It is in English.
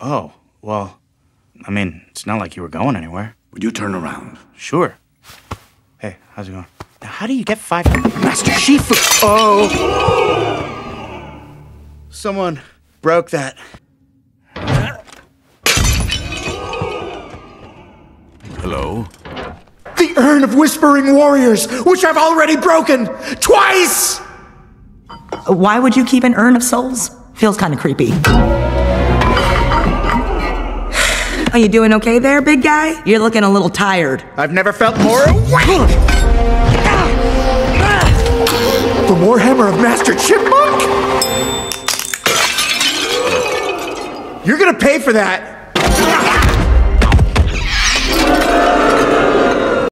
Oh, well, I mean, it's not like you were going anywhere. Would you turn around? Sure. Hey, how's it going? Now, how do you get five? Master Shifu. Oh. Someone broke that. Hello? The Urn of Whispering Warriors, which I've already broken twice! Why would you keep an urn of souls? Feels kind of creepy. Are you doing okay there, big guy? You're looking a little tired. I've never felt more awake. The Warhammer of Master Chipmunk? You're gonna pay for that!